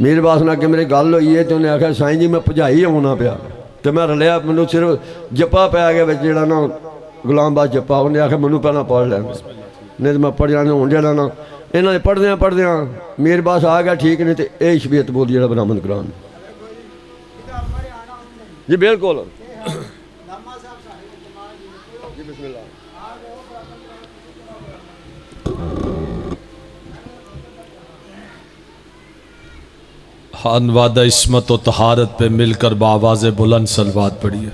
मीर बास ना कि मेरी गल हुई है तो उन्हें आख्या साईं जी मैं भजाई आना पाया तो मैं रलिया मैं सिर्फ़ जप्पा पै गया बच्चे जरा ना गुलाम बाद जप्पा उन्हें आख्या मैं पहला पढ़ लिया नहीं तो मैं पढ़ जाना हूँ जरा ना इन्होंने पढ़द्या पढ़द्या मीर बास आ गया ठीक नहीं तो यह शबीयत बोली जरा बरामद करान जी बिल्कुल अनवाद इसमत व तहारत पे मिलकर बावाज बुलंद सलवात पढ़िए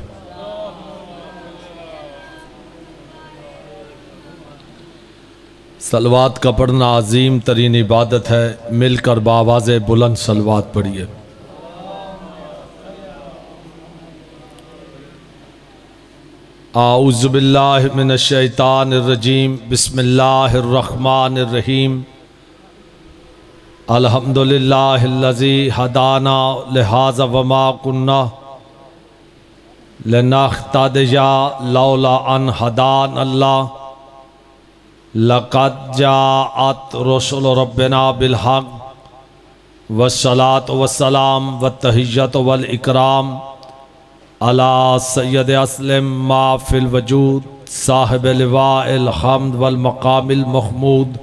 सलवात का पढ़ना अजीम तरीन इबादत है, मिलकर बावाज बुलंद सलवात पढ़िए आउज़बिल्लिमिनशैतानरजीम बिस्मिल्लाहिर्रहमानिर्रहीम अल्हम्दुलिल्लाहिल्लज़ी हदाना लिहाजा वमा कुन्ना लनख्तदया लौला अन हदान अल्लाह लक़द जाअत रसूल रब्बिना बिलहक़ वसलात वसलाम व तहियत वल इकराम अला सैयद असलम माफिल वजूद साहिब लिवाल हमद वल मकामिल महमूद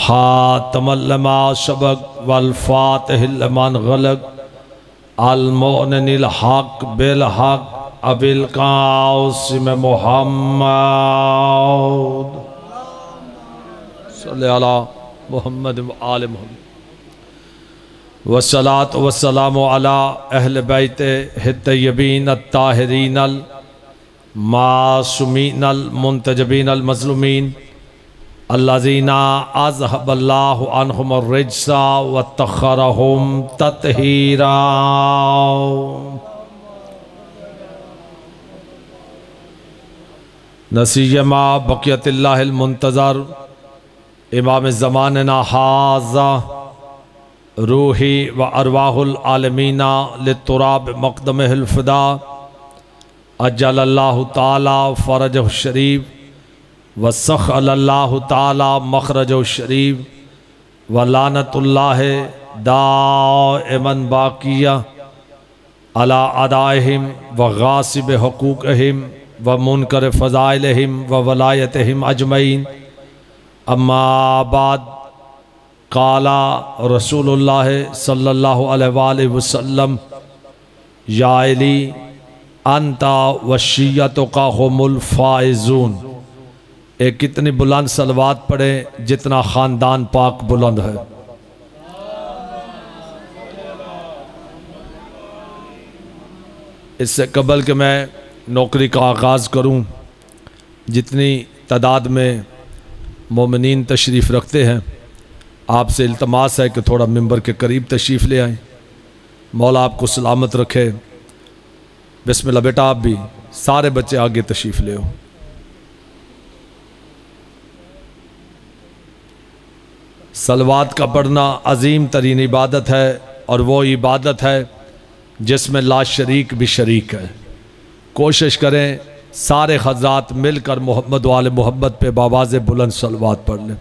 हातमल्लमा सबक वल्फ़ातमन हक बिल हक अबिल कासिम मोहम्मद मोहम्मद आल मोहम्मद वसलात वसलाम अहल बैत, हितयबीन ताहरीन मासूमीन मुंतजबीन मजलूमीन अल्लाजीना अजहबल्लाजा व तखरहम ततहीरा। नसीमा बकियतल्लामंतज़र इमाम ज़मान हाजा, रूही व अरवाहमीना लतुराब मकदम हल्फदा अजल अल्लाह फ़रज शरीफ। व सख अल्लाह ताला मखरज शरीफ व लानतुल्ला दामन बाकिया, अला अदाहिम व गासिब हकूक़हिम व मुनकर फ़ज़ाइल फ़ज़ाइलहिम व वलायत वलायतहिम अजमैन अम्माबाद काला रसूल अलैहि वसल्लम याली अंता वशीयत का हमुल एक कितनी बुलंद सलवात पढ़े जितना ख़ानदान पाक बुलंद है। इससे कबल के मैं नौकरी का आगाज़ करूँ। जितनी तादाद में मोमिन तशरीफ़ रखते हैं, आपसे इल्तमास है कि थोड़ा मंबर के करीब तशरीफ़ ले आएँ। मौला आपको सलामत रखे। बिस्मिल्लाह बेटा, आप भी सारे बच्चे आगे तशरीफ़ ले हो सलवात का पढ़ना अजीम तरीन इबादत है और वो इबादत है जिसमें ला शरीक भी शरीक है। कोशिश करें सारे हजरात मिलकर मोहम्मद वाल मोहम्मद पे बाबाज बुलंद सलवात पढ़ लें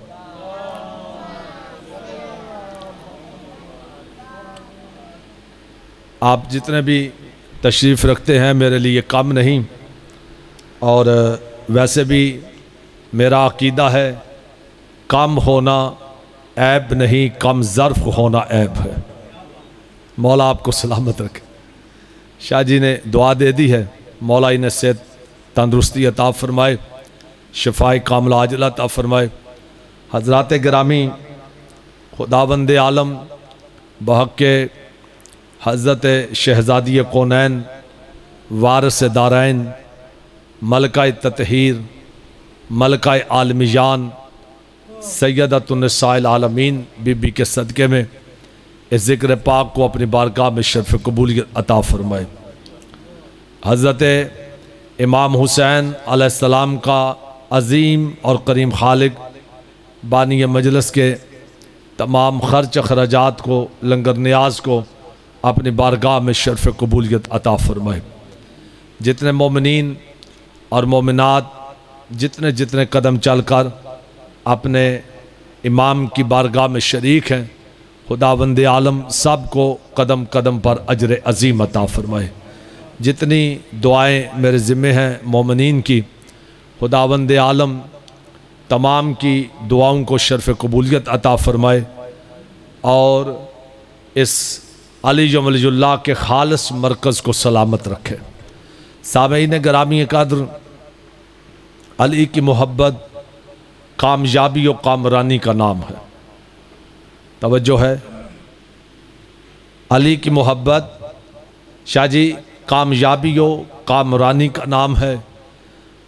आप जितने भी तशरीफ़ रखते हैं, मेरे लिए कम नहीं। और, वैसे भी मेरा अकीदा है, कम होना ऐब नहीं, कम ज़र्फ होना ऐब है। मौला आपको सलामत रखे। शाह जी ने दुआ दे दी है। मौला इन्हें सेहत तंदरुस्ती अता फरमाए, शफाई कामला आजला अता फरमाए। हज़रत ग्रामी खुदाबंद आलम बहक के हज़रत शहजादी कौनैन, वारस दारायन मलका ततहीर मलका आलमियान सैदतुलसाइल आलमीन बीबी के सदक़े में इस ज़िक्र पाक को अपनी बारगाह में शरफ कबूल अता फरमाए। हज़रत इमाम हुसैन आसमाम का अज़ीम और करीम खालिक बानी मजलस के तमाम ख़र्च अखराज को, लंगर न्याज को अपनी बारगाह में शरफ कबूलियत अता फरमाए। जितने मोमिन और मोमिनत जितने जितने कदम चल कर अपने इमाम की बारगाह में शरीक हैं। खुदा बंद आलम सबको कदम कदम पर अजर अजीम अता फरमाए। जितनी दुआएँ मेरे ज़िम्मे हैं मोमिन की खुदा बंद आलम तमाम की दुआओं को शरफ कबूलियत अता फरमाए और इस अली जमल्ला के खालस मरकज़ को सलामत रखे। सामीन ग्रामी कदर अली की मोहब्बत कामयाबी और कामरानी का नाम है। तवज्जो है। अली की मोहब्बत, शाहजी, कामयाबी व कामरानी का नाम है।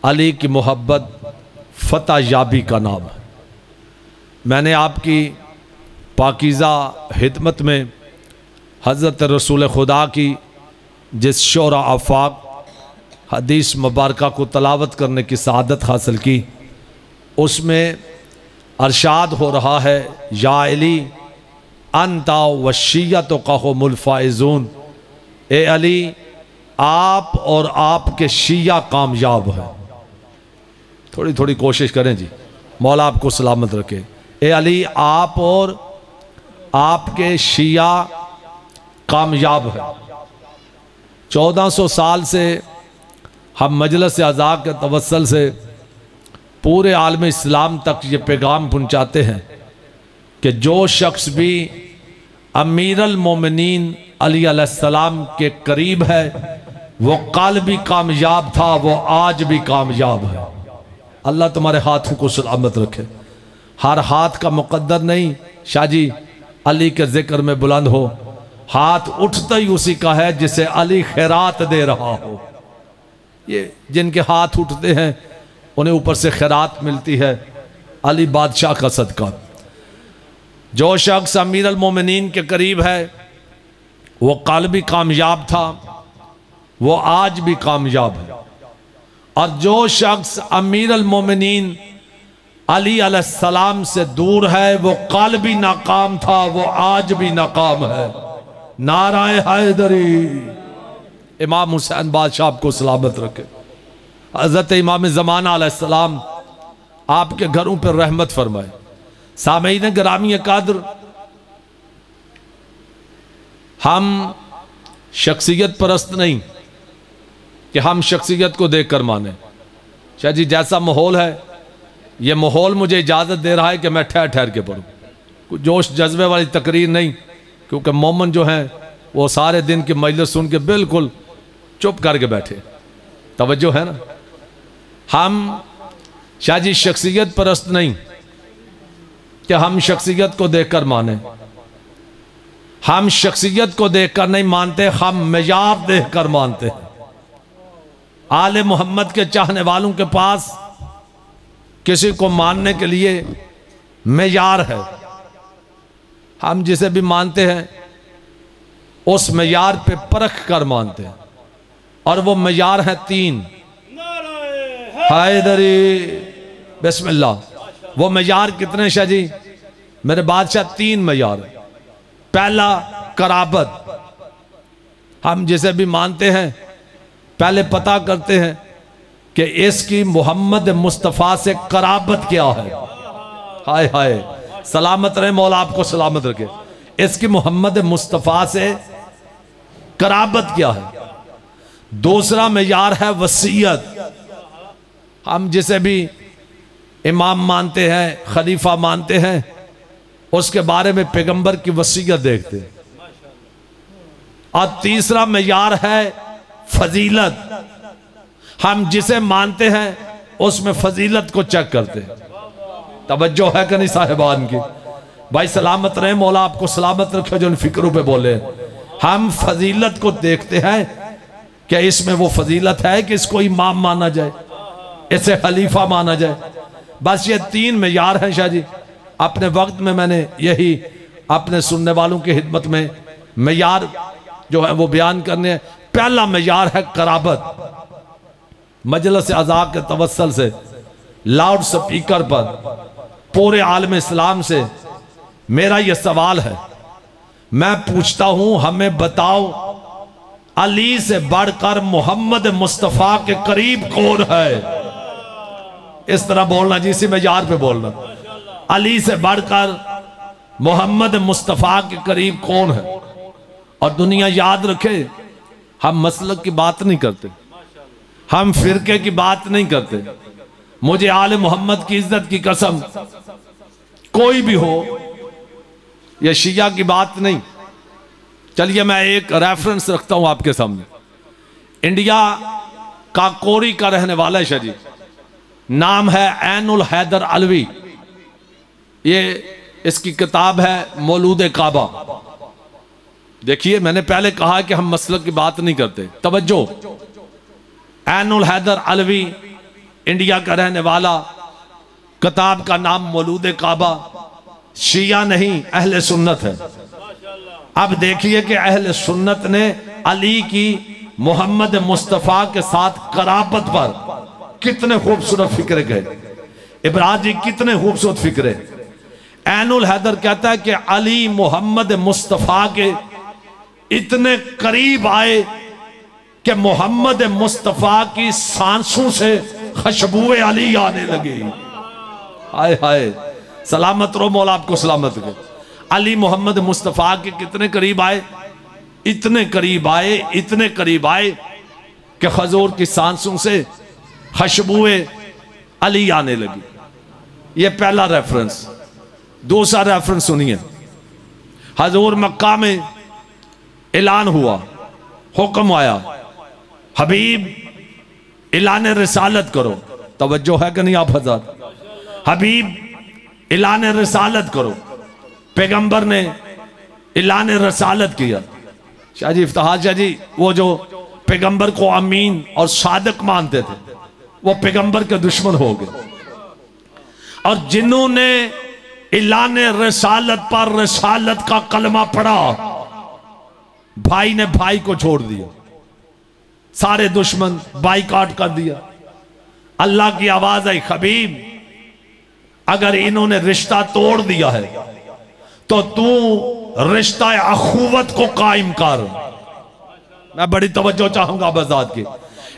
अली की मोहब्बत फ़तह याबी का नाम है। मैंने आपकी पाकिज़ा हिदमत में हज़रत रसूल खुदा की जिस शरा आफाक, हदीस मुबारक को तलावत करने की सआदत हासिल की। उसमें अरशाद हो रहा है, या अली अनता वशियत कहो मुलफ़ाइजून। ए अली, आप और आपके शिया कामयाब हैं। थोड़ी थोड़ी कोशिश करें जी, मौला आपको सलामत रखे। ए अली, आप और आपके शिया कामयाब हैं। चौदह सौ साल से हम मजलस आज़ाद के तवसल से पूरे आलम इस्लाम तक ये पैगाम पहुँचाते हैं कि जो शख्स भी अमीर मोमिन अली के करीब है, वो कल भी कामयाब था, वो आज भी कामयाब है। अल्लाह तुम्हारे हाथों को सलामत रखे। हर हाथ का मुकद्दर नहीं शाहजी अली के ज़िक्र में बुलंद हो। हाथ उठता ही उसी का है जिसे अली खैरात दे रहा हो। ये जिनके हाथ उठते हैं उन्हें ऊपर से खैरात मिलती है। अली बादशाह का सदका। जो शख्स अमीर मोमिन के करीब है, वो कल भी कामयाब था, वो आज भी कामयाब है। और जो शख्स अमीर मोमिन अली सलाम से दूर है, वो कल भी नाकाम था, वो आज भी नाकाम है। नाराय हैदरी। इमाम हुसैन बादशाह को सलामत रखे। हज़रत इमाम ज़मान सलाम आपके घरों पर रहमत फरमाए। सामीन ग्रामी कादर, हम शख्सियत परस्त नहीं कि हम शख्सियत को देख कर माने। शाह जी, जैसा माहौल है, ये माहौल मुझे इजाज़त दे रहा है कि मैं ठहर ठहर के पढ़ूँ। कुछ जोश जज्बे वाली तकरीर नहीं, क्योंकि मोमन जो हैं, वो सारे दिन की मजलिस सुन के बिल्कुल चुप करके बैठे। तवज्जो है ना? हम शाहजी शख्सियत परस्त नहीं कि हम शख्सियत को देखकर माने। हम शख्सियत को देखकर नहीं मानते, हम मैार देखकर मानते हैं। आले मोहम्मद के चाहने वालों के पास किसी को मानने के लिए मैार है। हम जिसे भी मानते हैं, उस मैार पे परख कर मानते हैं। और वो मैार है तीन। हैदरी बिस्मिल्लाह। वो मैार कितने शाह जी? मेरे बादशाह तीन मैार पहला, कराबत। हम जिसे भी मानते हैं, पहले पता करते हैं कि इसकी मोहम्मद मुस्तफ़ा से कराबत क्या है। हाय हाय। सलामत रहे मौला, आपको सलामत रखे। इसकी मोहम्मद मुस्तफ़ा से कराबत क्या है? दूसरा मैार है वसीयत। हम जिसे भी इमाम मानते हैं, खलीफा मानते हैं, उसके बारे में पैगंबर की वसीयत देखते हैं। और तीसरा मैार है फजीलत। हम जिसे मानते हैं, उसमें फजीलत को चेक करते हैं। तवज्जो है कि नहीं साहिबान की? भाई, सलामत रहे, मौला आपको सलामत रखे जो इन फिक्रों पे बोले हम फजीलत को देखते हैं, क्या इसमें वो फजीलत है कि इसको इमाम माना जाए? इसे खलीफा माना जाए। बस ये तीन मैार हैं शाह जी। अपने वक्त में मैंने यही अपने सुनने वालों की हिदमत में मैार जो है वो बयान करने पहला मैार है कराबत। मजलस आज़ाद के तवसल से, लाउड स्पीकर पर, पूरे आलम इस्लाम से मेरा यह सवाल है। मैं पूछता हूँ, हमें बताओ, अली से बढ़कर मोहम्मद मुस्तफ़ा के करीब कौन है? इस तरह बोलना जी, इसी में यार पे बोलना। अली से बढ़कर मोहम्मद मुस्तफ़ा के करीब कौन है? और दुनिया याद रखे, हम मसलक की बात नहीं करते, हम फिरके की बात नहीं करते। मुझे आल मोहम्मद की इज़्ज़त की कसम, कोई भी हो यह शिया की बात नहीं। चलिए मैं एक रेफरेंस रखता हूँ आपके सामने। इंडिया का कोरी का रहने वाला है शरी नाम है एनुल हैदर अलवी। ये इसकी किताब है मौलूद काबा। देखिए, मैंने पहले कहा कि हम मसल की बात नहीं करते। तवज्जो। एनुल हैदर अलवी इंडिया का रहने वाला, किताब का नाम मौलूद काबा। शिया नहीं, अहले सुन्नत है। अब देखिए कि अहल सुन्नत ने अली की मोहम्मद मुस्तफ़ा के साथ करापत पर कितने खूबसूरत फ़िक्र गए। इब्राज कितने खूबसूरत फिक्रे एनुल हैदर कहता है कि अली मोहम्मद मुस्तफ़ा के इतने करीब आए कि मोहम्मद मुस्तफ़ा की सांसों से खुशबुए अली आने लगी। हाय हाय, सलामत रो मौला, आपको सलामत के अली मोहम्मद मुस्तफ़ा के कितने करीब आए? इतने करीब आए, इतने करीब आए कि खजूर की सांसों से खुशबुए अली आने लगी। ये पहला रेफरेंस दूसरा रेफरेंस सुनिए। हजूर मक्का में ऐलान हुआ। हुक्म आया, हबीब ऐलान रिसालत करो। तवज्जो है कि नहीं आप हज़ार? हबीब ऐलान रिसालत करो। पैगंबर ने ऐलान रसालत किया। शाह जी इफ्तार शाह जी, वो जो पैगंबर को अमीन और सादक मानते थे वो पैगंबर के दुश्मन हो गए। और जिन्होंने ऐलान रसालत पर रसालत का कलमा पड़ा भाई ने भाई को छोड़ दिया। सारे दुश्मन बाइकाट कर दिया। अल्लाह की आवाज़ आई खबीब, अगर इन्होंने रिश्ता तोड़ दिया है तो तू रिश्ता अखुवत को कायम कर। मैं बड़ी तवज्जो चाहूँगा बजाद की।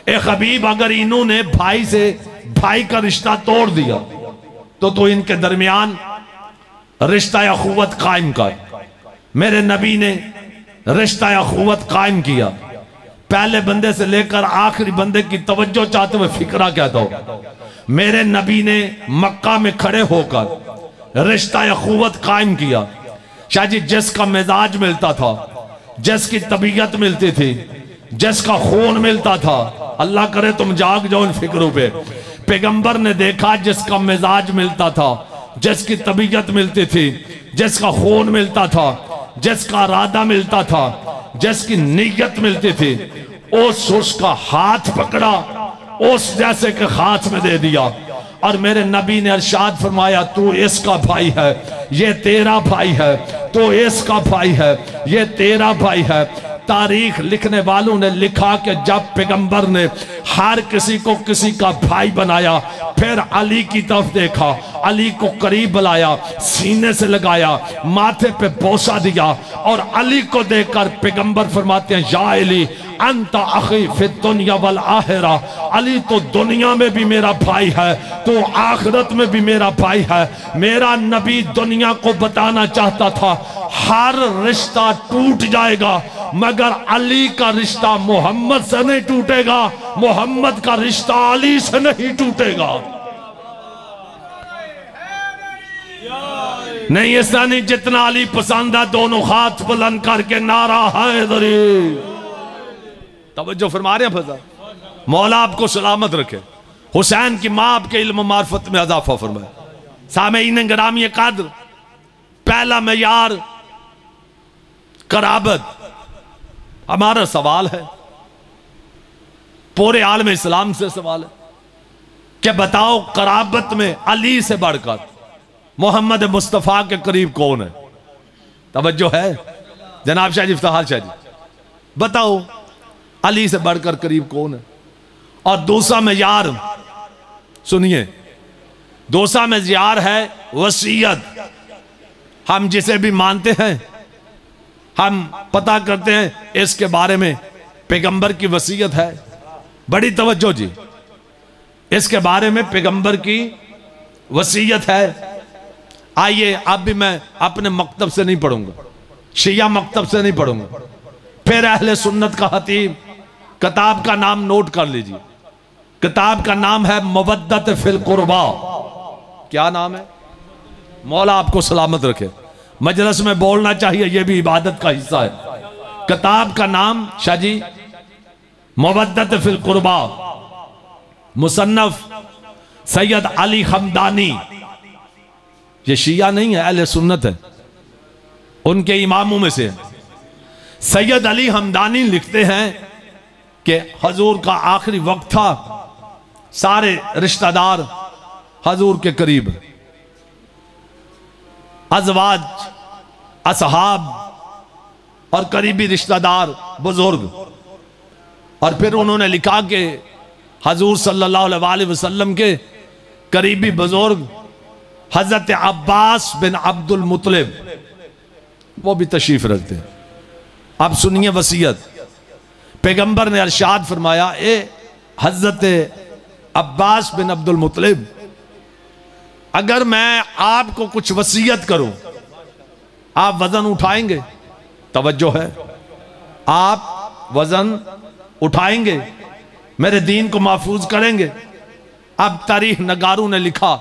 ए खबीब, अगर इन्होंने भाई से, भाई का रिश्ता तोड़ दिया तो तू इनके दरमियान रिश्ता या खुवत कायम कर। मेरे नबी ने रिश्ता या खुवत कायम किया। पहले बंदे से लेकर आखिरी बंदे की तवज्जो चाहते हुए फिक्रा कहता हूँ मेरे नबी ने मक्का में खड़े होकर रिश्ता या खुवत कायम किया। शाह जी जिसका मिजाज मिलता था जिसकी तबीयत मिलती थी जिसका खून मिलता था अल्लाह करे तुम जाग जाओ इन फिक्रों पे। पैगंबर ने देखा जिसका मिजाज मिलता था, जिसकी तबीयत मिलती थी, जिसका खून मिलता था, जिसका इरादा मिलता था, जिसकी नीयत मिलती थी, उस उसका हाथ पकड़ा, उस जैसे के हाथ में दे दिया। और मेरे नबी ने अरशाद फरमाया, तू इसका भाई है, ये तेरा भाई है तो इसका भाई है, ये तेरा भाई है तारीख लिखने वालों ने लिखा कि जब पैगंबर ने हर किसी को किसी का भाई बनाया, फिर अली की तरफ़ देखा, अली को करीब बुलाया, सीने से लगाया, माथे पे बोसा दिया और अली को देखकर पैगंबर फरमाते हैं, या अली, अंत फिर दुनिया वल आहिरा अली तो दुनिया में भी मेरा भाई है तो आखिरत में भी मेरा भाई है। मेरा नबी दुनिया को बताना चाहता था, हर रिश्ता टूट जाएगा मगर अली का रिश्ता मोहम्मद से नहीं टूटेगा, मोहम्मद का रिश्ता अली से नहीं टूटेगा। नहीं, ऐसा नहीं जितना अली पसंद है, दोनों हाथ बुलंद करके नारा है दरी तवज्जो फरमा रहे हैं फजा। मौला आपको सलामत रखे। हुसैन की माँ आपके इल्म मार्फत में अजाफा फरमाए। सामीन ग्रामी कादर, पहला मैार, कराबत हमारा सवाल है। पूरे आलम इस्लाम से सवाल है कि बताओ कराबत में अली से बढ़कर मोहम्मद मुस्तफ़ा के करीब कौन है? तवज्जो है? जनाब शाह जी इफ्तार शाह जी, बताओ अली से बढ़कर करीब कौन है? और दूसरा मैार, सुनिए, दूसरा मैार है वसीयत। हम जिसे भी मानते हैं हम पता करते हैं इसके बारे में पैगंबर की वसीयत है। बड़ी तवज्जो जी। इसके बारे में पैगंबर की वसीयत है। आइए, अब भी मैं अपने मकतब से नहीं पढ़ूँगा। शिया मकतब से नहीं पढ़ूँगा। फिर अहले सुन्नत का हतीब किताब का नाम नोट कर लीजिए। किताब का नाम है मुबद्दत फिल कुर्बा। क्या नाम है? मौला आपको सलामत रखे। मजलस में बोलना चाहिए यह भी इबादत का हिस्सा है। किताब का नाम शाहजी मुबद्दत फिल कुर्बा, मुसन्नफ सैयद अली हमदानी। ये शिया नहीं है, अहले सुन्नत है। उनके इमामों में से सैयद अली हमदानी लिखते हैं कि हजूर का आखिरी वक्त था, सारे रिश्तेदार हजूर के करीब। अजवाज, असहाब और करीबी रिश्तेदार, बुज़ुर्ग। और फिर उन्होंने लिखा कि हजूर सल्लल्लाहु अलैहि वसल्लम के करीबी बुज़ुर्ग, हज़रत अब्बास बिन अब्दुल मुतलिब, वो भी तशरीफ़ रखते अब सुनिए वसीयत। पैगंबर ने अरशाद फरमाया, ए हज़रत अब्बास बिन अब्दुल मुतलिब अगर मैं आपको कुछ वसीयत करूँ, आप वज़न उठाएँगे? तवज्जो है। आप वज़न उठाएँगे, मेरे दीन को महफूज करेंगे। अब तारीख नगारों ने लिखा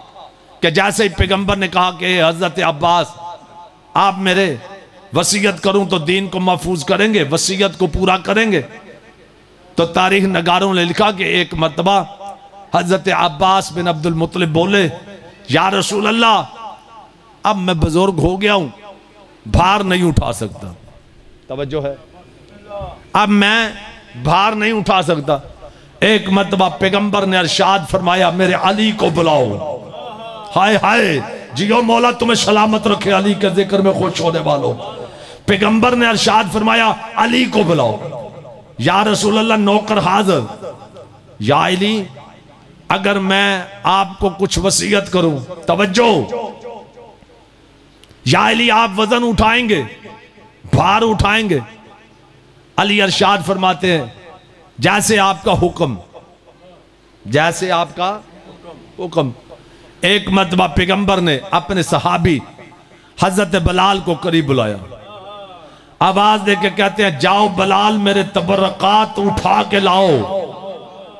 कि जैसे ही पैगंबर ने कहा कि हज़रत अब्बास, आप मेरे वसीयत करूँ तो दीन को महफूज करेंगे, वसीयत को पूरा करेंगे। तो तारीख नगारों ने लिखा कि एक मरतबा हज़रत अब्बास बिन अब्दुल मुतलिब बोले या रसूल अल्लाह अब मैं बुज़ुर्ग हो गया हूँ, भार नहीं उठा सकता। तवज्जो है। अब मैं भार नहीं उठा सकता। एक मतबा पैगंबर ने अरशाद फरमाया, मेरे अली को बुलाओ। हाय हाय, जियो मौला, तुम्हें सलामत रखे, अली के ज़िक्र में खुश होने वालों। पैगंबर ने अरशाद फरमाया, अली को बुलाओ। या रसूल अल्लाह नौकर हाजिर। या अली अगर मैं आपको कुछ वसीयत करूँ, तवज्जो। या अली, आप वज़न उठाएँगे, भार उठाएँगे। अली अरशाद फरमाते हैं, जैसे आपका हुक्म, जैसे आपका हुक्म। एक मतबा पैगंबर ने अपने सहाबी हज़रत बलाल को करीब बुलाया। आवाज़ दे के कहते हैं, जाओ बलाल, मेरे तबरक़ात उठा के लाओ।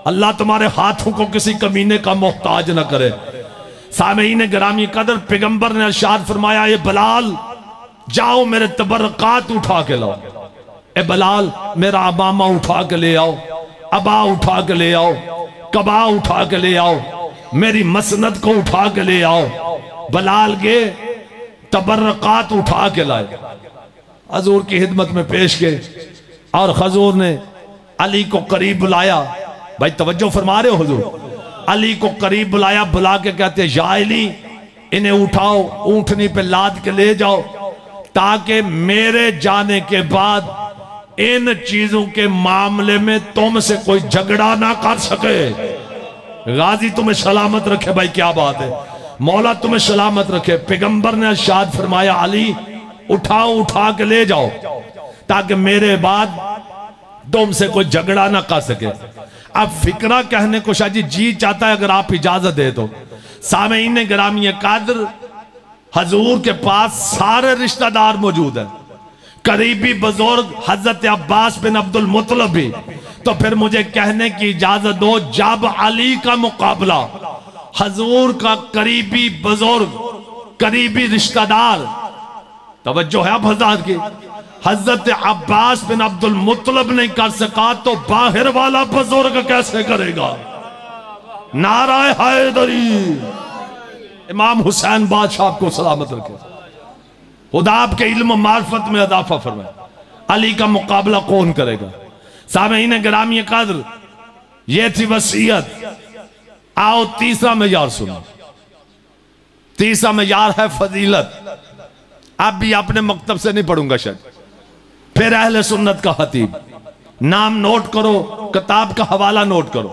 अल्लाह तुम्हारे हाथों को किसी कमीने का मोहताज न करे। सामीन ग्रामी कदर, पैगंबर ने अरशाद फरमाया ये बलाल, जाओ मेरे तबरक़ात उठा के लाओ। ए बलाल, मेरा अबामा उठा के ले आओ, अबा उठा के ले आओ, कबा उठा के ले आओ, मेरी मसनद को उठा के ले आओ। बलाल के तबरक़ात उठा के लाए। हजूर की खिदमत में पेश गए और हजूर ने अली को करीब बुलाया। भाई तवज्जो फरमा रहे हो हजूर। अली को करीब बुलाया, बुला के कहते या अली, इन्हें उठाओ, ऊंटनी पे लाद के ले जाओ, ताकि मेरे जाने के बाद इन चीज़ों के मामले में तुमसे कोई झगड़ा ना कर सके। गाजी, तुम्हें सलामत रखे भाई, क्या बात है। मौला, तुम्हें सलामत रखे। पैगंबर ने शाद फरमाया, अली, उठाओ, उठा के ले जाओ, ताकि मेरे बाद तुमसे कोई झगड़ा ना कर सके। अब फिक्रा कहने को शायद जी चाहता है अगर आप इजाज़त दे दो। सामीन ग्रामी कादर हजूर के पास सारे रिश्तेदार मौजूद हैं। करीबी बुज़ुर्ग हज़रत अब्बास बिन अब्दुल मुतलब भी। तो फिर मुझे कहने की इजाज़त दो, जब अली का मुकाबला, हजूर का करीबी बुज़ुर्ग, करीबी रिश्तेदार, तवज्जो है अब हज़ार की। हज़रत अब्बास बिन अब्दुल मुतलब नहीं कर सका तो बाहर वाला बुज़ुर्ग कैसे करेगा? नाराय हैदरी। इमाम हुसैन बादशाह को सलामत रखे। खुदा आपके इल्म मार्फत में अदाफा फरमाए। अली का मुकाबला कौन करेगा? सामीन ग्रामी कदर, ये थी वसीयत। आओ, तीसरा मैार सुनो। तीसरा मैार है फजीलत। अब भी अपने मकतब से नहीं पढ़ूँगा शायद। फिर अहले सुन्नत का हतीब नाम नोट करो, किताब का हवाला नोट करो।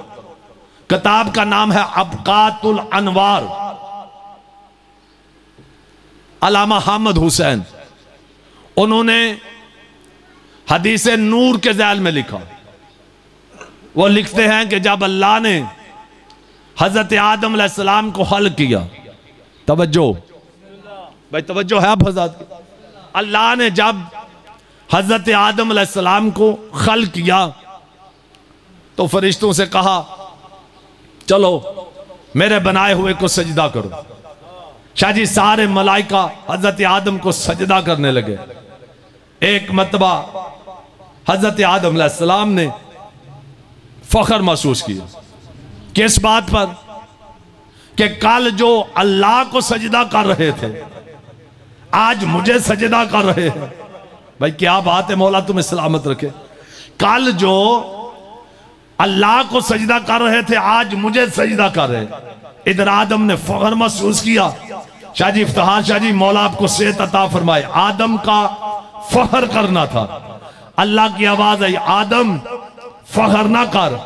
किताब का नाम है अबकातुल अनवार। अलामा हामद हुसैन। उन्होंने हदीस नूर के जैल में लिखा। वो लिखते हैं कि जब अल्लाह ने हज़रत आदम सलाम को हल किया, तवज्जो। भाई, तवज्जो है आप हज़रत अल्लाह ने जब हज़रत आदम सलाम को खल किया। तो फरिश्तों से कहा, चलो, मेरे बनाए हुए को सजदा करो। शाहजी, सारे मलाइका हज़रत आदम को सजदा करने लगे। एक मतबा हज़रत आदम सलाम ने फखर महसूस किया किस बात पर कि कल जो अल्लाह को सजदा कर रहे थे, आज मुझे सजदा कर रहे हैं। भाई, क्या बात है मौला, तुम्हें सलामत रखे। कल जो अल्लाह को सजदा कर रहे थे, आज मुझे सजदा कर रहे। इधर आदम ने फखर महसूस किया। शाहजी इफ्तार शाहजी मौला आपको सेहत अता फरमाए। आदम का फखर करना था। अल्लाह की आवाज़ आई, आदम, फखर ना कर।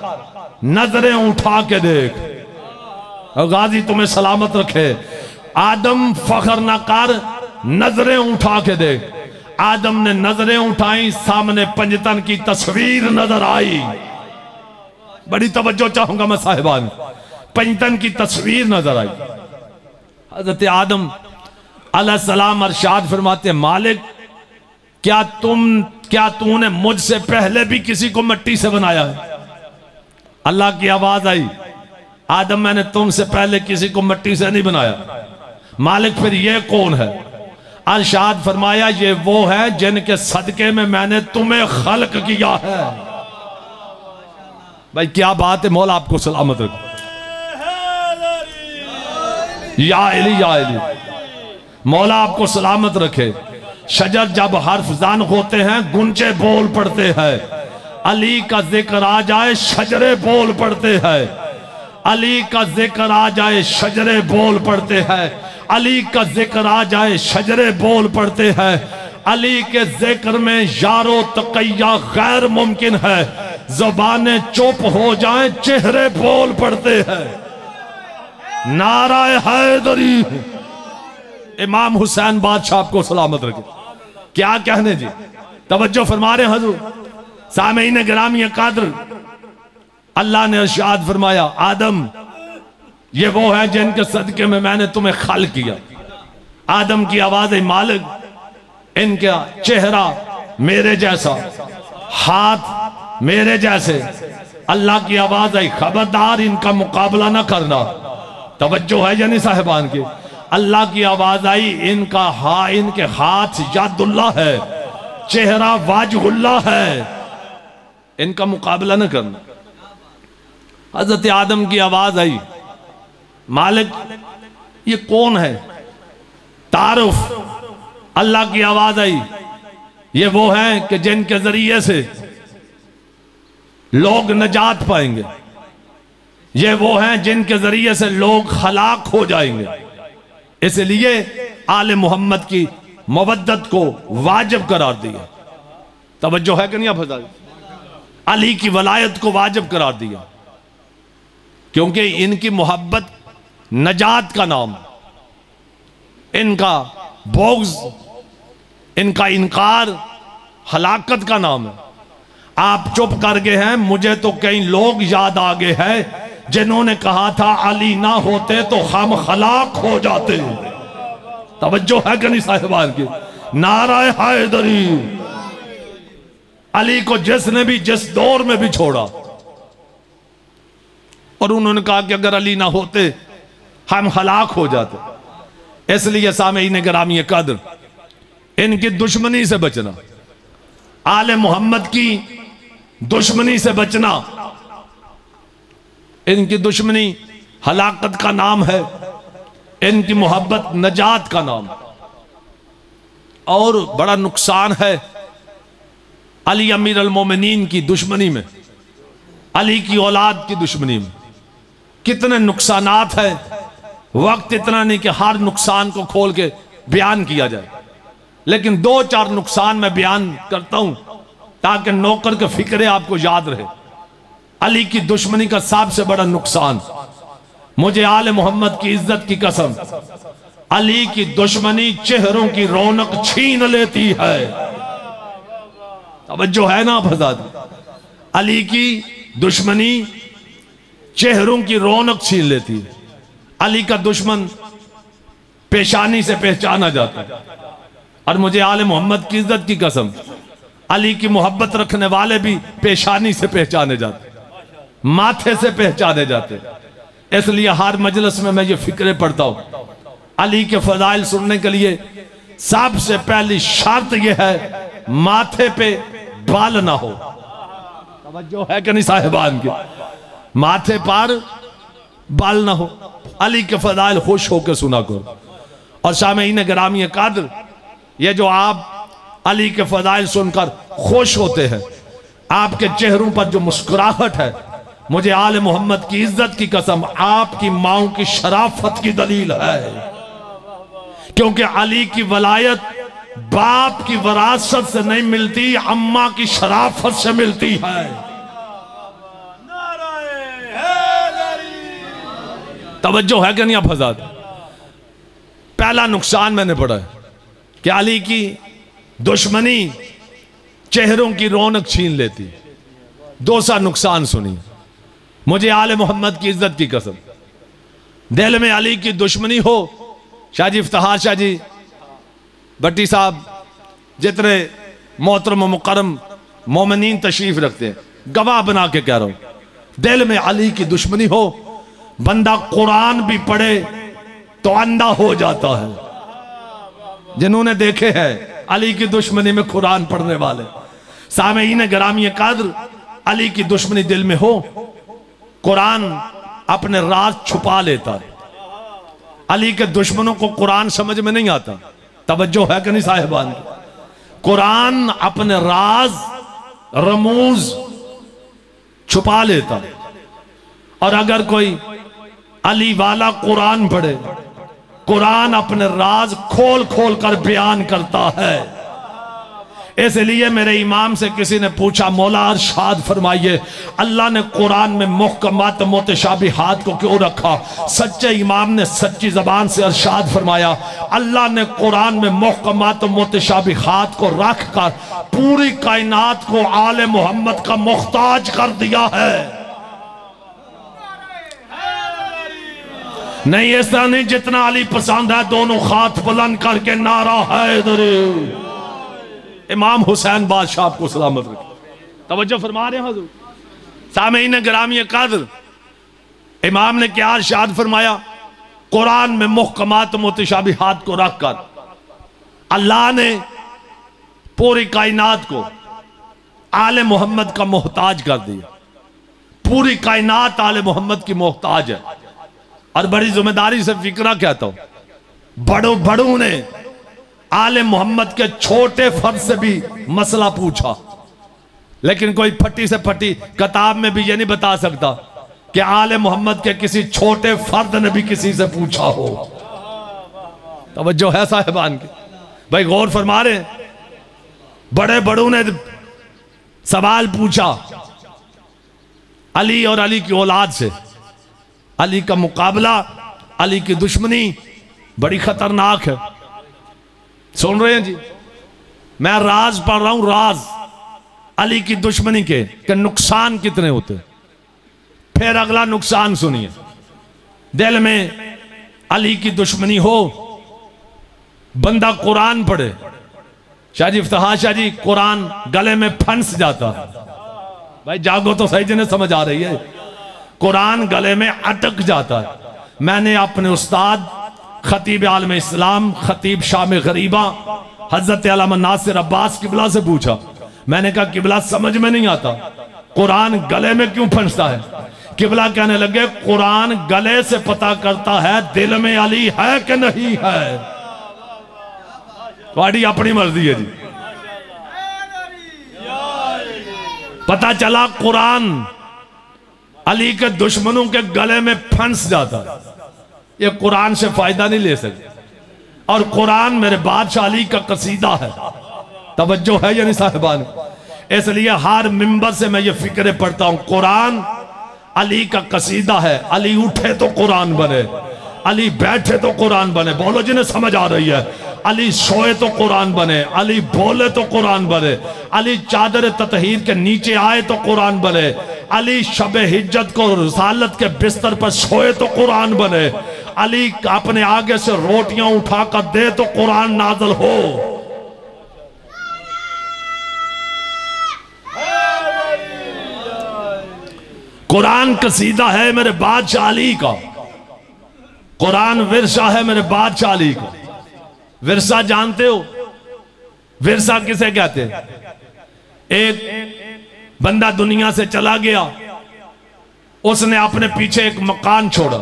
नज़रें उठा के देख। गाजी, तुम्हें सलामत रखे। आदम, फखर ना कर, नज़रें उठा के देख। आदम ने नज़रें उठाई, सामने पंजतन की तस्वीर नज़र आई। बड़ी तवज्जो चाहूँगा मैं साहिबान, पंजतन की तस्वीर नज़र आई। हज़रत आदम सलाम अरशाद फरमाते, मालिक, क्या तुम, क्या तूने मुझसे पहले भी किसी को मिट्टी से बनाया है? अल्लाह की आवाज़ आई, आदम, मैंने तुमसे पहले किसी को मिट्टी से नहीं बनाया। मालिक, फिर ये कौन है? अरशाद फरमाया, ये वो है जिनके सदके में मैंने तुम्हें खलक किया है। भाई, क्या बात है, मौला आपको सलामत रखो। या अली या अली। मौला आपको सलामत रखे। शजर जब हर्फ जान होते हैं गुंचे बोल पड़ते हैं। अली का ज़िक्र आ जाए, शजरे बोल पड़ते हैं। अली का ज़िक्र आ जाए, शजरे बोल पड़ते हैं। अली का ज़िक्र आ जाए, शजरे बोल पड़ते हैं। अली के ज़िक्र में यारो तकैया गैर मुमकिन है। जबाने चुप हो जाए, चेहरे बोल पड़ते हैं। नाराय हैदरी। इमाम हुसैन बादशाह आपको सलामत रखे। क्या कहने जी? तवज्जो फरमा रहे हजूर। सामीन ग्रामी कादर। अल्लाह ने अशाद फरमाया, आदम, ये वो है जिनके सदके में मैंने तुम्हें खल किया। आदम की आवाज़ मालिक, इनका चेहरा मेरे जैसा, हाथ मेरे जैसे। अल्लाह की आवाज़ आई, खबरदार इनका मुकाबला ना करना। तवज्जो है यानी साहिबान के? अल्लाह की आवाज़ आई, इनका हा, इनके हाथ यादुल्ला है, चेहरा वाजुल्ला है। इनका मुकाबला ना करना। हज़रत आदम की आवाज़ आई, मालिक, ये कौन है? तारुफ, अल्लाह की आवाज़ आई, ये वो है कि जिनके ज़रिए से लोग नजात पाएँगे। ये वो हैं जिनके ज़रिए से लोग हलाक हो जाएँगे। इसलिए आल मोहम्मद की मुबद्दत को वाजिब करार दिया। तवज्जो है कि नहीं अली की वलायत को वाजिब करार दिया। क्योंकि इनकी मोहब्बत नजात का नाम इनका बोग्स, इनका इनकार हलाकत का नाम है। आप चुप कर गए हैं, मुझे तो कई लोग याद आ गए हैं, जिन्होंने कहा था, अली ना होते तो हम हलाक हो जाते। तवज्जो है नहीं साहिबान की? नाराय हैदरी अली को जिसने भी, जिस दौर में भी छोड़ा और उन्होंने कहा कि अगर अली ना होते, हम हलाक हो जाते। इसलिए सामने ग्रामी कदर। इनकी दुश्मनी से बचना। आले मोहम्मद की दुश्मनी से बचना। इनकी दुश्मनी हलाकत का नाम है। इनकी मोहब्बत नजात का नाम। और बड़ा नुकसान है अली अमीर अलमोमिन की दुश्मनी में, अली की औलाद की दुश्मनी में। कितने नुकसान हैं। वक्त इतना नहीं कि हर नुकसान को खोल के बयान किया जाए। लेकिन दो चार नुकसान मैं बयान करता हूँ, ताकि नौकर के फिक्रे आपको याद रहे। अली की दुश्मनी का सबसे बड़ा नुकसान, मुझे आल मोहम्मद की इज़्ज़त की कसम, अली की दुश्मनी चेहरों की रौनक छीन लेती है। अब जो है ना फसाद अली की दुश्मनी चेहरों की रौनक छीन लेती है। अली का दुश्मन पेशानी से पहचाना जाता है। और मुझे आले मोहम्मद की इज़्ज़त की कसम, अली की मोहब्बत रखने वाले भी पेशानी से पहचाने जाते माथे से पहचाने जाते इसलिए हर मजलिस में मैं ये फिक्रे पढ़ता हूँ, अली के फजाइल सुनने के लिए सबसे पहली शर्त यह है, माथे पे बाल ना हो। तवज्जो है कि नहीं साहिबान की? माथे पर, बाल ना हो। अली के फजाइल खुश होकर सुना करो। और शामीन ग्रामी कादर, ये जो आप अली के फजाइल सुनकर खुश होते हैं, आपके चेहरों पर जो मुस्कुराहट है, मुझे आल मोहम्मद की इज़्ज़त की कसम, आपकी माओ की शराफत की दलील है। क्योंकि अली की वलायत बाप की वरासत से नहीं मिलती, अम्मा की शराफत से मिलती है। तवज्जो है कि नहीं आप हजाद पहला नुकसान मैंने पढ़ा है कि अली की दुश्मनी चेहरों की रौनक छीन लेती। दूसरा नुकसान सुनी। मुझे आले मोहम्मद की इज़्ज़त की कसम। दिल में अली की दुश्मनी हो शाहजी इफ्तार शाह भट्टी साहब जितने मोहतरम मुकरम मोमिन तशरीफ़ रखते हैं, गवाह बना के कह रहा हूँ, दिल में अली की दुश्मनी हो बंदा कुरान भी पढ़े तो अंधा हो जाता है। जिन्होंने देखे हैं, अली की दुश्मनी में कुरान पढ़ने वाले। सामीन ग्रामी कादर, अली की दुश्मनी दिल में हो, कुरान अपने राज छुपा लेता है। अली के दुश्मनों को कुरान समझ में नहीं आता। तवज्जो है कि नहीं साहिबान कुरान अपने राज, रमूज छुपा लेता और अगर कोई अली वाला कुरान पढ़े। कुरान अपने राज खोल खोल कर बयान करता है। इसलिए मेरे इमाम से किसी ने पूछा, मौला अरशाद, फरमाइए, अल्लाह ने कुरान में मुहकमात मोतशाबी हाथ को क्यों रखा? सच्चे इमाम ने सच्ची जबान से अरशाद फरमाया, अल्लाह ने कुरान में मुहकमात मोतशाबी हाथ को रख कर पूरी कायनात को आले मोहम्मद का मुख्ताज कर दिया है। नहीं, ऐसा नहीं जितना अली पसंद है, दोनों हाथ बुलंद करके नारा है इमाम हुसैन बादशाह को सलामत रखे। तवज्जो फरमा रहे हैं सामीन ग्रामी कादर। इमाम ने क्या शाद फरमाया? कुरान में मुहकमात मोतशाबी हाथ को रख कर अल्लाह ने पूरी कायनात को आले मोहम्मद का मोहताज कर दिया। पूरी कायनात आले मोहम्मद की मोहताज है। और बड़ी ज़िम्मेदारी से फिक्रा कहता हूँ। बड़ों बड़ों ने आले मोहम्मद के छोटे फ़र्ज़ से भी मसला पूछा। लेकिन कोई फटी से फटी किताब में भी ये नहीं बता सकता कि आले मोहम्मद के किसी छोटे फर्द ने भी किसी से पूछा हो। तवज्जो है साहेबान की। भाई गौर फरमा रहे बड़े बड़ों ने सवाल पूछा अली और अली की औलाद से। अली का मुकाबला, अली की दुश्मनी बड़ी खतरनाक है। सुन रहे हैं जी? मैं राज पढ़ रहा हूँ, राज। अली की दुश्मनी के, कि नुकसान कितने होते फिर अगला नुकसान सुनिए। दिल में अली की दुश्मनी हो, बंदा कुरान पढ़े। शाहजी शाह जी, कुरान गले में फंस जाता। भाई जागो तो सही जिन्हें समझ आ रही है। कुरान गले में अटक जाता है। मैंने अपने उस्ताद, खतीब आलम इस्लाम, खतीब शाम गरीबा, हज़रत नासिर अब्बास किबला से पूछा। मैंने कहा, किबला समझ में नहीं आता। कुरान गले में क्यों फंसता है? किबला कहने लगे, कुरान गले से पता करता है दिल में अली है कि नहीं है। थोड़ी अपनी मर्ज़ी है जी। पता चला, कुरान अली के दुश्मनों के गले में फंस जाता ये कुरान से फ़ायदा नहीं ले सकते। और कुरान मेरे बादशाह अली का कसीदा है। तवज्जो है यानी साहिबान? इसलिए हर मिंबर से मैं ये फ़िक्र पढ़ता हूँ, कुरान अली का कसीदा है। अली उठे तो कुरान बने। अली बैठे तो कुरान बने। बोलो, जिन्हें समझ आ रही है, अली सोए तो कुरान बने। अली बोले तो कुरान बने। अली चादर ततहीर के नीचे आए तो कुरान बने। अली शब हिज्जत को रसालत के बिस्तर पर सोए तो कुरान बने। अली अपने आगे से रोटियाँ उठाकर दे तो कुरान नाजल हो। कुरान कसीदा है मेरे बादशाह अली का। कुरान विरसा है मेरे बादशाह अली का। विरसा जानते हो? विरसा किसे कहते हैं? एक बंदा दुनिया से चला गया। उसने अपने पीछे एक मकान छोड़ा।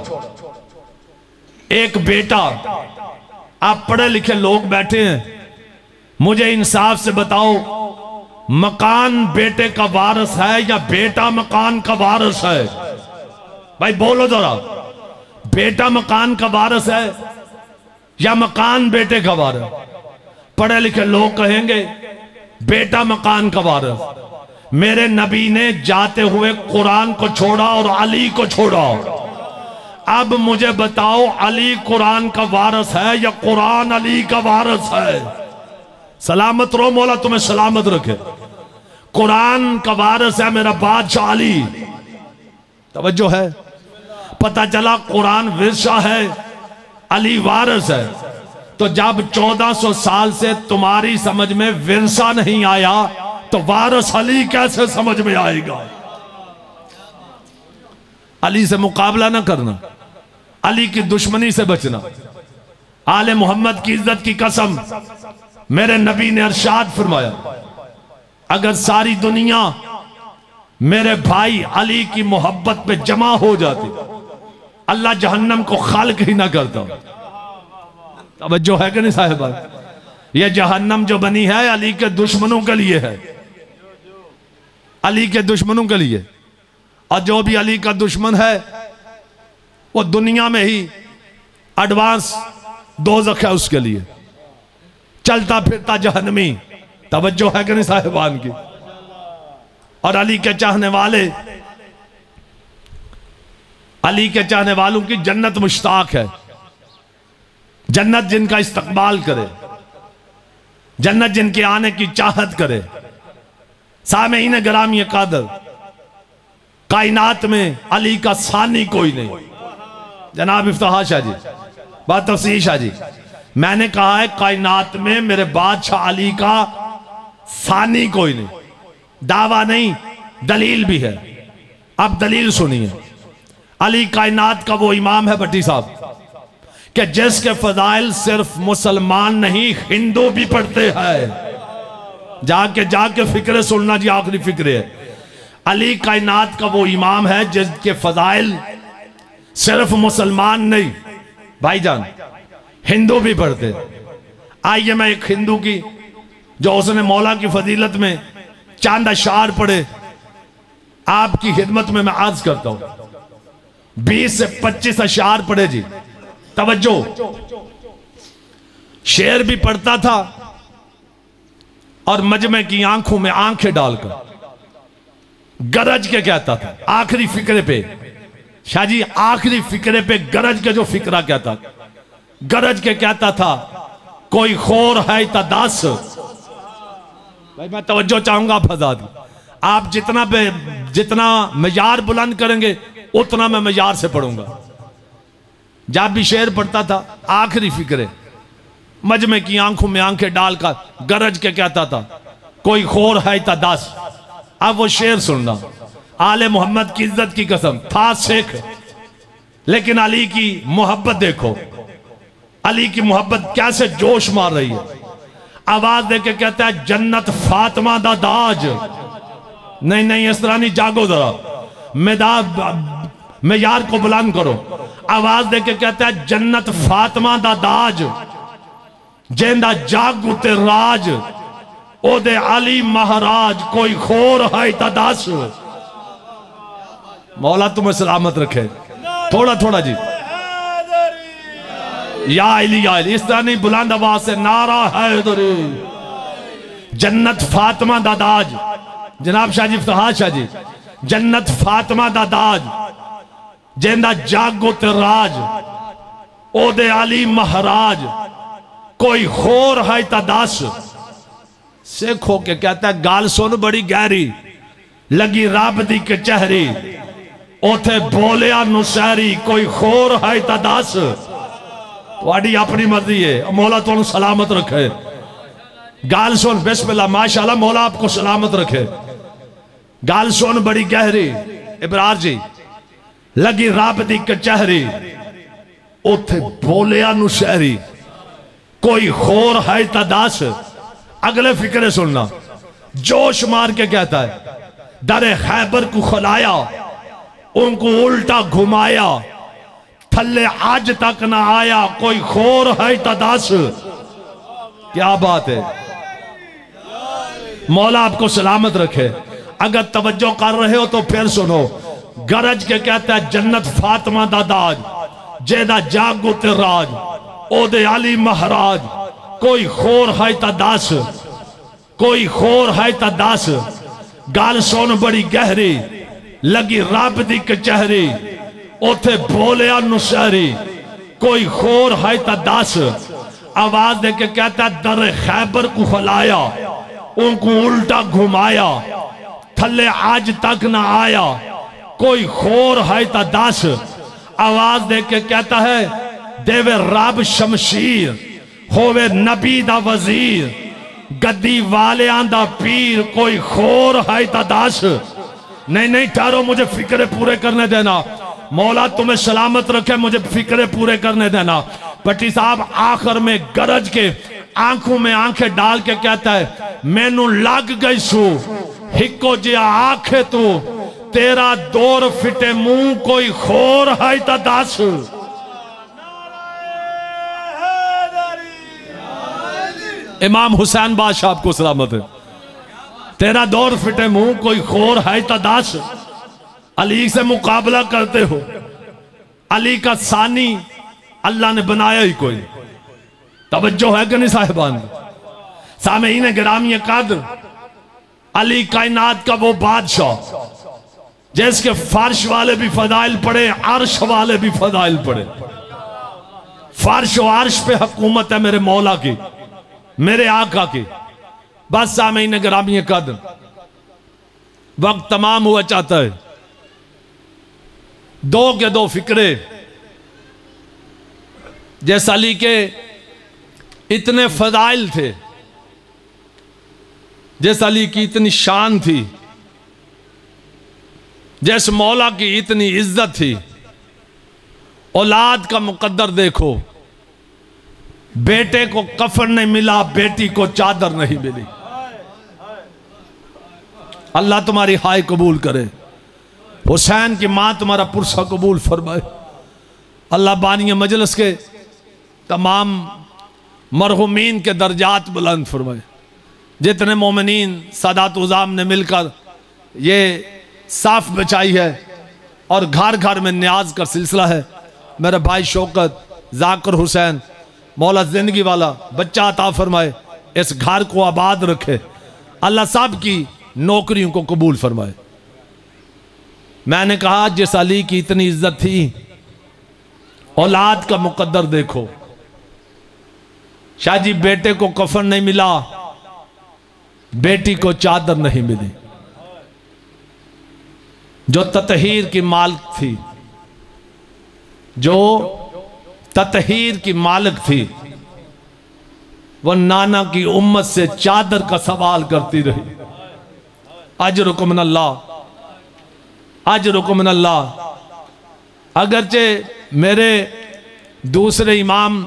एक बेटा, आप पढ़े लिखे लोग बैठे हैं। मुझे इंसाफ से बताओ, मकान बेटे का वारस है या बेटा मकान का वारस है? भाई बोलो जरा, बेटा मकान का वारस है या मकान बेटे का वारस? पढ़े लिखे लोग कहेंगे, बेटा मकान का वारस। मेरे नबी ने जाते हुए कुरान को छोड़ा और अली को छोड़ा। अब मुझे बताओ, अली कुरान का वारस है या कुरान अली का वारस है? सलामत रो मौला, तुम्हें सलामत रखे। कुरान का वारस है मेरा बादशाह अली। तवज्जो है। पता चला कुरान विरसा है, अली वारस है। तो जब 1400 साल से तुम्हारी समझ में विरसा नहीं आया तो वारस अली कैसे समझ में आएगा? अली से मुकाबला ना करना। अली की दुश्मनी से बचना। आले मोहम्मद की इज़्ज़त की कसम, मेरे नबी ने अरशाद फरमाया, अगर सारी दुनिया मेरे भाई अली की मोहब्बत पे जमा हो जाती, अल्लाह जहन्नम को खालक ही ना करता। जो है कि नहीं साहेब यह जहन्नम जो बनी है, अली के दुश्मनों के लिए है। अली के दुश्मनों के लिए। और जो भी अली का दुश्मन है, वो दुनिया में ही एडवांस दो है उसके लिए। चलता फिरता जहनमी तवज्जो है कि नहीं साहिबान की? और अली के चाहने वाले, अली के चाहने वालों की जन्नत मुश्ताक है। जन्नत जिनका इस्तकबाल करे, जन्नत जिनके आने की चाहत करे। सामहीन ग्रामी कादर। कायनात में अली का सानी कोई नहीं। जनाब इफ्ताह शाह जी, बात तफसी शाह जी। मैंने कहा है, कायनात में मेरे बादशाह अली का सानी कोई नहीं। दावा नहीं, दलील भी है। अब दलील सुनिए। अली कायनात का वो इमाम है भट्टी साहब, कि जिसके फजाइल सिर्फ़ मुसलमान नहीं, हिंदू भी पढ़ते हैं। जाके जाके फ़िक्र सुनना जी, आखिरी फ़िक्र है। अली कायनात का वो इमाम है जिसके फजाइल सिर्फ़ मुसलमान नहीं, भाईजान, हिंदू भी पढ़ते आइए मैं एक हिंदू की, जो उसने मौला की फजीलत में चाँद अशार पढ़े, आपकी खिदमत में मैं आज करता हूँ। बीस से पच्चीस अशार पढ़े जी, तवज्जो। शेर भी पढ़ता था और मजमे की आँखों में आँखें डालकर गरज के कहता था, आखिरी फिक्रे पे शाहजी आखिरी फिक्रे पे गरज के जो फिक्रा कहता, गरज के कहता था, कोई खोर है तदास भाई मैं तवज्जो चाहूँगा फजाद आप जितना पे, जितना मैार बुलंद करेंगे, उतना मैं मैार से पढ़ूँगा। जब भी शेर पढ़ता था, आखिरी फिक्रे मजमे की आँखों में आँखें डालकर गरज के कहता था, कोई खोर है तदास अब वो शेर सुनना आले मोहम्मद की इज़्ज़त की कसम था शेख। लेकिन अली की मोहब्बत देखो। अली की मोहब्बत कैसे जोश मार रही है। आवाज़ देके कहता है, जन्नत फातिमा दा दाज। नहीं नहीं, इस तरह नहीं, जागो जरा। मैदान मैं यार को बुलंद करो। आवाज़ देके कहता है, जन्नत फातिमा दा दाज। जेंदा जागू ते राज, ओदे अली महाराज, कोई खोर है तदास मौला तुम्हें सलामत रखे। थोड़ा थोड़ा जी। या अली या अली, इस तरह नहीं, बुलंद आवाज़ से नारा है जन्नत फातिमा दादाज जनाब शाह जी फतहा शाह जी। जन्नत फातिमा दादाज जेंदा जागो राज। ओदे अली महाराज। कोई खोर है तदास सिख होके कहता है, गाल सुन बड़ी गहरी, लगी रब दी कचहरी उथे बोलिया नुसैरी कोई खोर है तो दस। थोड़ी अपनी मर्ज़ी है, मौला तुम सलामत रखे। गाल सुन, बिस्मिल्लाह, माशाल्लाह, मौला आपको सलामत रखे। गाल सुन बड़ी गहरी, इबरार जी, लगी रब की कचहरी उथे बोलिया नुशहरी कोई खोर है तो दस अगले फिक्रे सुनना। जोश मार के कहता है, दरे खैबर को खिलाया, उनको उल्टा घुमाया, थल्ले आज तक ना आया, कोई खोर है तो दस क्या बात है। मौला आपको सलामत रखे। अगर तवज्जो कर रहे हो तो फिर सुनो। गरज के कहता है, जन्नत फातिमा दा दाज, जेदा जागो ते राज। ओदे अली महाराज, कोई खोर है ता दस, कोई खोर है ता दस। गल सुन बड़ी गहरी, लगी रब दी कचहरी उथे बोलिया नुसहरी। कोई खोर है ता दस, आवाज़ दे के कहता, दर खैबर को फलाया, उनको उल्टा घुमाया, थल्ले आज तक ना आया। कोई खोर है ता दस, आवाज़ दे के कहता है देवे रब शमशीर, होवे नबी दा वज़ीर। गद्दी वाले दा पीर, कोई खोर है दस। नहीं नहीं, ठहरो, मुझे फिक्रे पूरे करने देना। मौला, तुम्हें सलामत रखे, मुझे फिक्रे पूरे करने देना। पट्टी साहब, आखिर में गरज के, आँखों में आँखें डाल के कहता है, मैनू लग गई सू हिको जिया आखे तू। तेरा दौर फिटे मुँह कोई खोर है ता दस। इमाम हुसैन बादशाह आपको सलामत है। तेरा दौर फिटे मुँह, कोई खोर है ता दस। अली से मुकाबला करते हो। अली का सानी, अल्लाह ने बनाया ही कोई। तवज्जो है कि नहीं साहिबान? सामईन ग्रामीय कद्र। अली कायनात का वो बादशाह, जिसके फर्श वाले भी फदाइल पड़े, अर्श वाले भी फदाइल पड़े। फर्श और अर्श पे हुकूमत है मेरे मौला की। मेरे आका की बस सामईन ग्रामीय कद्र। वक्त तमाम हुआ चाहता है। दो के दो फिक्रे। जैसे अली के इतने फजाइल थे, जिस अली की इतनी शान थी, जैस मौला की इतनी इज़्ज़त थी। औलाद का मुकद्दर देखो। बेटे को कफन नहीं मिला, बेटी को चादर नहीं मिली। अल्लाह तुम्हारी हाय कबूल करे। हुसैन की माँ तुम्हारा पुरसा कबूल फरमाए। अल्लाह बानी मजलस के तमाम मरहुमीन के दर्जात बुलंद फरमाए। जितने मोमिन सादात उज़ाम ने मिलकर ये साफ़ बचाई है और घर घर में न्याज का सिलसिला है। मेरा भाई शौकत, जाकर हुसैन मौला ज़िंदगी वाला, बच्चा अता फरमाए, इस घर को आबाद रखे। अल्लाह साहब की नौकरियों को कबूल फरमाए। मैंने कहा, जिस अली की इतनी इज़्ज़त थी, औलाद का मुकद्दर देखो। शाह जी बेटे को कफन नहीं मिला, बेटी को चादर नहीं मिली। जो ततहीर की मालिक थी, जो ततहीर की मालिक थी। वह नाना की उम्मत से चादर का सवाल करती रही। अज रुकमन अल्लाह अज रुकमन अल्लाह। अगरचे मेरे दूसरे इमाम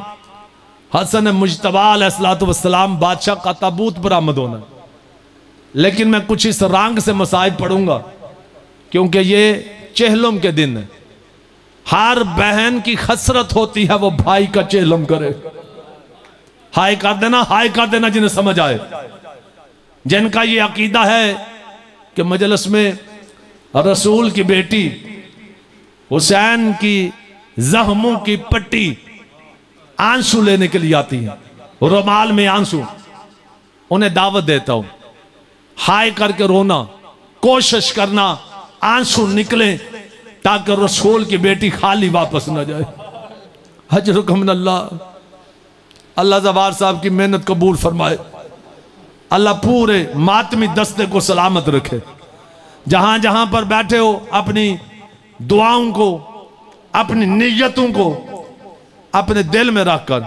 हसन मुशतबा सलाम बादशाह का ताबूत बरामद होना। लेकिन मैं कुछ इस रंग से मसाइब पढ़ूँगा, क्योंकि ये चेहलम के दिन है। हर बहन की खसरत होती है, वो भाई का चेलम करे। हाय कर देना, हाय कर देना, जिन्हें समझ आए। जिनका ये अकीदा है कि मजलस में रसूल की बेटी, हुसैन की जख्मों की पट्टी आँसू लेने के लिए आती है, रुमाल में आँसू, उन्हें दावत देता हूँ। हाय करके रोना, कोशिश करना, आँसू निकले ताकि रसूल की बेटी खाली वापस ना जाए। हजरकमन अल्लाह अल्लाह जवार साहब की मेहनत कबूल फरमाए। अल्लाह पूरे मातमी दस्ते को सलामत रखे। जहाँ जहाँ पर बैठे हो, अपनी दुआओं को, अपनी नीयतों को अपने दिल में रखकर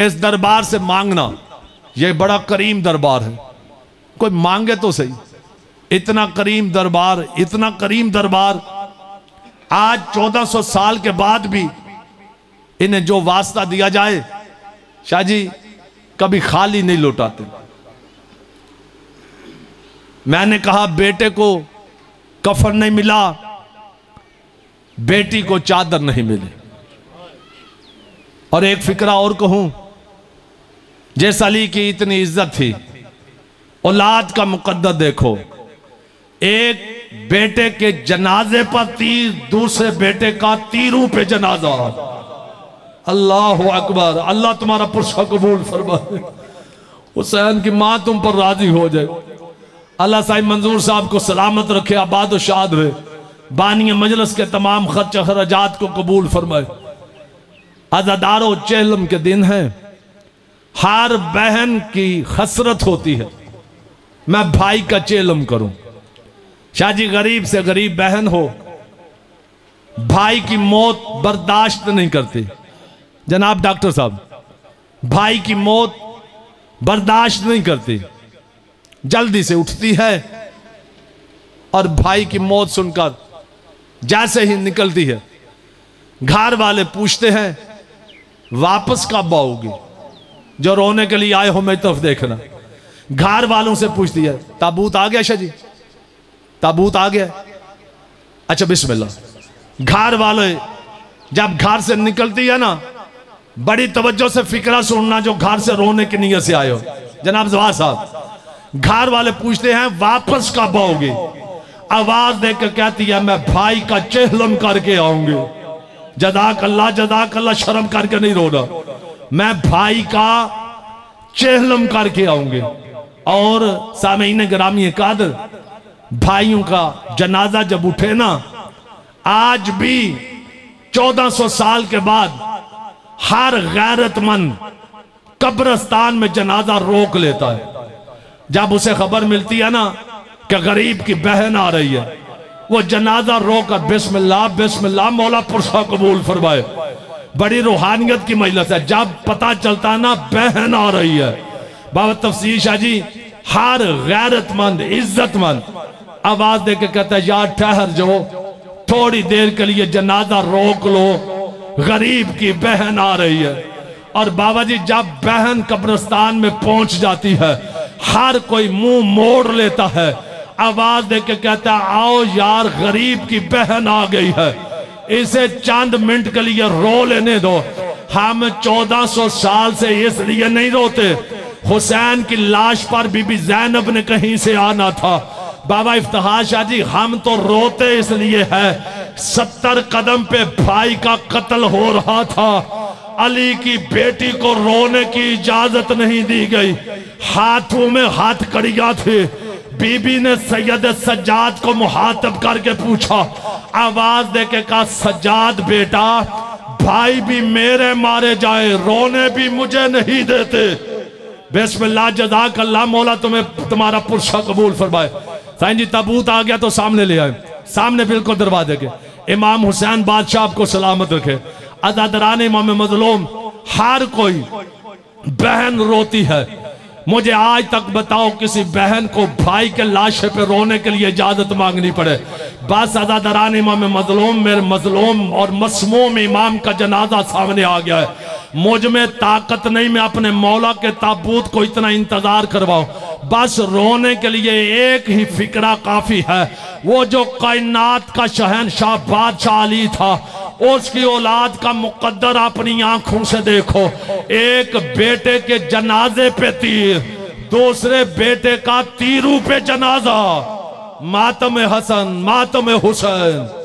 इस दरबार से मांगना यह बड़ा करीम दरबार है। कोई मांगे तो सही। इतना करीम दरबार, इतना करीम दरबार आज 1400 साल के बाद भी इन्हें जो वास्ता दिया जाए, शाह जी, कभी खाली नहीं लौटाते। मैंने कहा, बेटे को कफन नहीं मिला, बेटी को चादर नहीं मिली। और एक फिक्रा और कहूँ, जैस अली की इतनी इज़्ज़त थी, औलाद का मुकद्दर देखो, एक बेटे के जनाजे पर तीर, दूसरे बेटे का तीरों पे जनाजा। अल्लाह अकबर। अल्लाह तुम्हारा पुरसा कबूल फरमाए। हुसैन की माँ तुम पर राज़ी हो जाए। अल्लाह साहिब मंजूर साहब को सलामत रखे, आबाद शाद हुए बानी मजलस के तमाम खर्च खराजात को कबूल फरमाए। अजादारो चेलम के दिन है। हर बहन की हसरत होती है। मैं भाई का चेलम करूँ। शाहजी, गरीब से गरीब बहन हो, भाई की मौत बर्दाश्त नहीं करती। जनाब डॉक्टर साहब, भाई की मौत बर्दाश्त नहीं करती। जल्दी से उठती है और भाई की मौत सुनकर जैसे ही निकलती है, घर वाले पूछते हैं, वापस कब आओगी? जो रोने के लिए आए हो मेरी तरफ़ देखना। घर वालों से पूछती है, ताबूत आ गया शाह जी ताबूत आ गया। अच्छा बिस्मिल्लाह। घर वाले, जब घर से निकलती है ना, बड़ी तवज्जो से फिक्रा सुनना जो घर से रोने की नीयत से हो। जनाब जवाहर साहब, घर वाले पूछते हैं, वापस कब आओगे? आवाज़ देकर कहती है, मैं भाई का चेहलम करके आऊँगी। जदाक अल्लाह जदाक अल्लाह शर्म करके नहीं रोना। मैं भाई का चेहलम करके आऊँगी। और सामीन ग्रामी कादर भाइयों का जनाजा जब उठे ना, आज भी 1400 साल के बाद हर गैरतमंद कब्रस्तान में जनाजा रोक लेता है। जब उसे खबर मिलती है ना कि गरीब की बहन आ रही है, वो जनाजा रोकर बिस्मिल्लाह बिस्मिल्लाह, मौला पुरसा कबूल फरमाए। बड़ी रूहानियत की महिला है, जब पता चलता है ना बहन आ रही है। बाबा तफसीर शाह जी, हर गैरतमंद, इज्जतमंद आवाज़ देकर कहता है, यार, ठहर जो थोड़ी देर के लिए जनाजा रोक लो। गरीब की बहन आ रही है। और बाबा जी, जब बहन कब्रस्तान में पहुँच जाती है, हर कोई मुँह मोड़ लेता है। आवाज़ देके कहता है, आओ यार, गरीब की बहन आ गई है। इसे चंद मिनट के लिए रो लेने दो। हम 1400 साल से इसलिए नहीं रोते। हुसैन की लाश पर बीबी जैनब ने कहीं से आना था। बाबा इफ्तार शाह जी हम तो रोते इसलिए है। सत्तर कदम पे भाई का कत्ल हो रहा था। अली की बेटी को रोने की इजाज़त नहीं दी गई। हाथों में हाथ कड़िया थे। बीबी ने सैयद सज्जाद को मुहातब करके पूछा, आवाज़ दे के कहा, सज्जाद बेटा, भाई भी मेरे मारे जाए, रोने भी मुझे नहीं देते। बिस्मिल्लाह जजाक अल्लाह मौला तुम्हें, तुम्हारा पुरसा कबूल फरमाए। साईं जी, तबूत आ गया तो सामने ले आए। सामने बिल्कुल दरवाजे के। इमाम हुसैन बादशाह को सलामत रखे। अदादरान इमाम मजलूम, हर कोई बहन रोती है। मुझे आज तक बताओ, किसी बहन को भाई के लाशे पे रोने के लिए इजाज़त मांगनी पड़े। बस अदादरान इमाम मजलूम, मेरे मजलूम और मसमूम इमाम का जनाजा सामने आ गया है। मुझमें ताकत नहीं, मैं अपने मौला के ताबूत को इतना इंतज़ार करवाऊं। बस रोने के लिए एक ही फिक्रा काफ़ी है। वो जो कायनात का शहनशाह बादशाह अली था, उसकी औलाद का मुकद्दर अपनी आँखों से देखो। एक बेटे के जनाजे पे तीर, दूसरे बेटे का तीरू पे जनाजा। मातम हसन, मातम हुसैन।